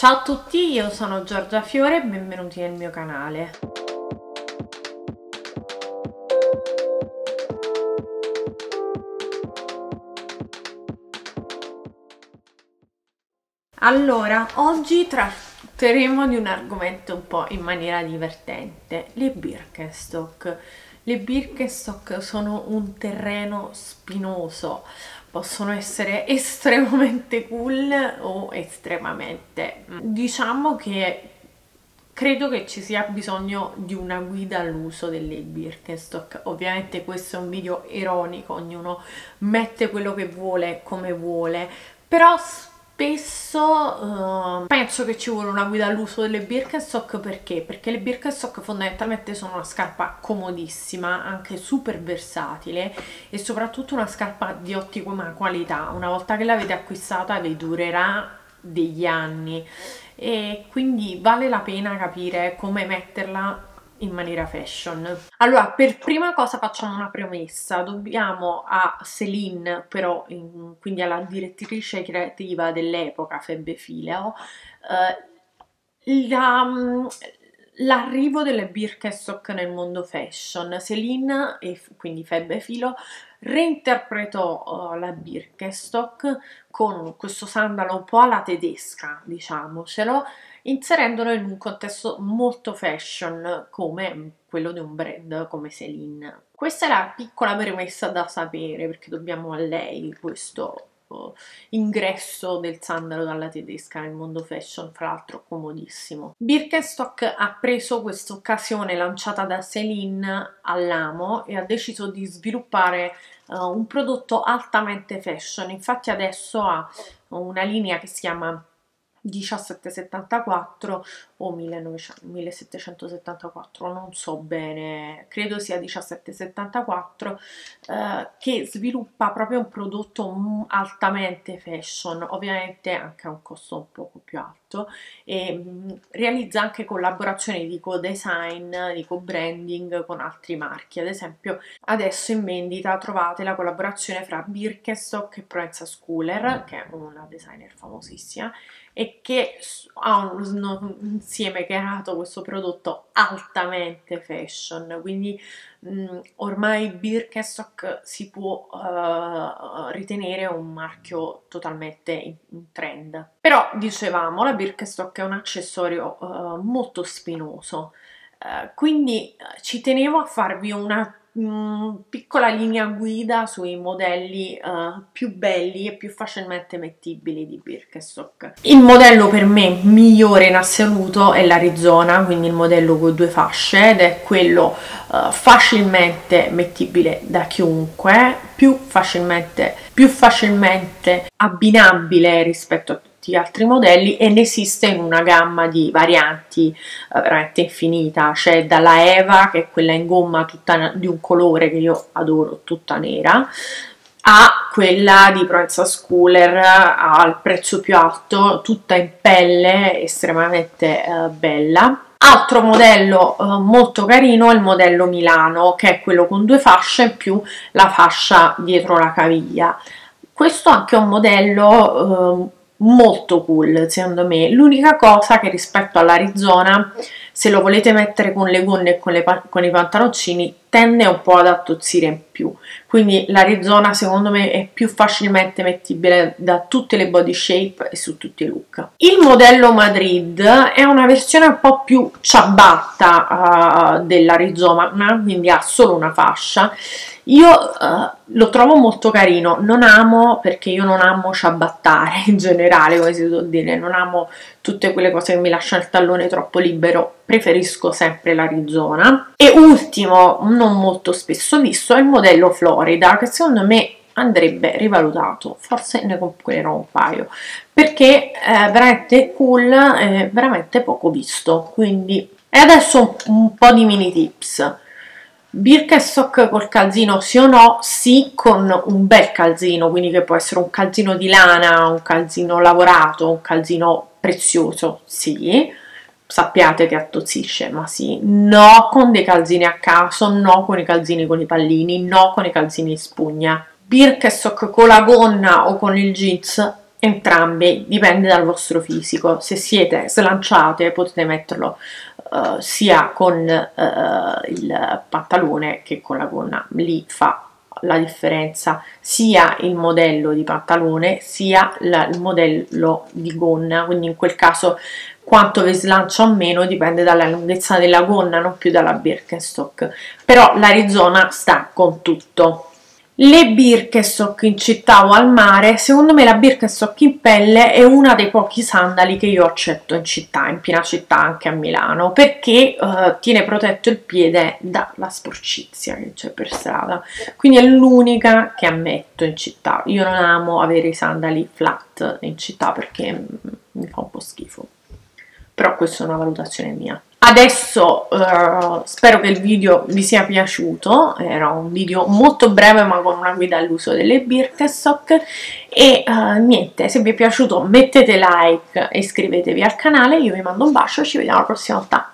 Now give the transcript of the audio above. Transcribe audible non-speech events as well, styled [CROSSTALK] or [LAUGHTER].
Ciao a tutti, io sono Giorgia Fiore e benvenuti nel mio canale. Allora, oggi tratteremo di un argomento un po' in maniera divertente, le Birkenstock. Le Birkenstock sono un terreno spinoso, possono essere [LAUGHS] estremamente cool o estremamente... Diciamo che credo che ci sia bisogno di una guida all'uso delle Birkenstock. Ovviamente questo è un video ironico, ognuno mette quello che vuole come vuole, però spesso uh, penso che ci vuole una guida all'uso delle Birkenstock perché? Perché le Birkenstock fondamentalmente sono una scarpa comodissima, anche super versatile e soprattutto una scarpa di ottima qualità. Una volta che l'avete acquistata vi durerà degli anni e quindi vale la pena capire come metterla in maniera fashion. Allora, per prima cosa facciamo una premessa, dobbiamo a Celine, però in, quindi alla direttrice creativa dell'epoca, Febbe Fileo, eh, l'arrivo delle Birkenstock nel mondo fashion. Celine e quindi Febbe Filo reinterpretò uh, la Birkenstock con questo sandalo un po' alla tedesca, diciamocelo, inserendolo in un contesto molto fashion come quello di un brand come Celine. Questa è la piccola premessa da sapere perché dobbiamo a lei questo ingresso del sandalo dalla tedesca nel mondo fashion, fra l'altro comodissimo. Birkenstock ha preso questa occasione lanciata da Celine all'amo e ha deciso di sviluppare uh, un prodotto altamente fashion, infatti adesso ha una linea che si chiama 1774 o 1900, 1774, non so bene, credo sia 1774, eh, che sviluppa proprio un prodotto altamente fashion, ovviamente anche a un costo un poco più alto, e mh, mm, realizza anche collaborazioni di co-design, di co-branding con altri marchi, ad esempio adesso in vendita trovate la collaborazione fra Birkenstock e Proenza Schooler, che è una designer famosissima, e che ha insieme creato questo prodotto altamente fashion, quindi mh, mm, ormai Birkenstock si può uh, ritenere un marchio totalmente in, in, trend. Però dicevamo, la Birkenstock è un accessorio uh, molto spinoso, uh, quindi ci tenevo a farvi una Mm, piccola linea guida sui modelli uh, più belli e più facilmente mettibili di Birkenstock. Il modello per me migliore in assoluto è l'Arizona, quindi il modello con due fasce ed è quello uh, facilmente mettibile da chiunque, più facilmente, più facilmente abbinabile rispetto a tutti altri modelli e ne esiste in una gamma di varianti eh, veramente infinita, c'è dalla Eva che è quella in gomma tutta di un colore che io adoro, tutta nera, a quella di Provenza Schooler al prezzo più alto, tutta in pelle, estremamente eh, bella. Altro modello eh, molto carino è il modello Milano, che è quello con due fasce più la fascia dietro la caviglia. Questo anche è un modello eh, molto cool secondo me. L'unica cosa che rispetto all'Arizona se lo volete mettere con le gonne e con, le, con i pantaloncini tende un po' ad attozzire in più. Quindi l'Arizona secondo me è più facilmente mettibile da tutte le body shape e su tutti i look. Il modello Madrid è una versione un po' più ciabatta uh, dell'Arizona quindi ha solo una fascia io uh, lo trovo molto carino, non amo, perché io non amo ciabattare in generale, come si può dire, non amo tutte quelle cose che mi lasciano il tallone troppo libero, preferisco sempre l'Arizona. E ultimo, non molto spesso visto, è il modello Florida, che secondo me andrebbe rivalutato, forse ne comprerò un paio, perché è veramente cool, è veramente poco visto, quindi... E adesso un, un po' di mini tips. Birkenstock col calzino sì o no? Sì, con un bel calzino, quindi che può essere un calzino di lana, un calzino lavorato, un calzino prezioso, sì. Sappiate che attozzisce, ma sì. No con dei calzini a caso, no con i calzini con i pallini, no con i calzini in spugna. Birkenstock con la gonna o con il jeans entrambi, dipende dal vostro fisico. Se siete slanciate potete metterlo uh, sia con uh, il pantalone che con la gonna, lì fa la differenza sia il modello di pantalone sia la, il modello di gonna, quindi in quel caso quanto vi slancia o meno dipende dalla lunghezza della gonna, non più dalla Birkenstock, però l'Arizona sta con tutto. Le Birkenstock in città o al mare, secondo me la Birkenstock in pelle è una dei pochi sandali che io accetto in città, in piena città anche a Milano, perché uh, tiene protetto il piede dalla sporcizia che c'è per strada, quindi è l'unica che ammetto in città. Io non amo avere i sandali flat in città perché mi fa un po' schifo, però questa è una valutazione mia. Adesso uh, spero che il video vi sia piaciuto, era un video molto breve ma con una guida all'uso delle Birkenstock. E uh, niente, se vi è piaciuto mettete like e iscrivetevi al canale, io vi mando un bacio, ci vediamo la prossima volta,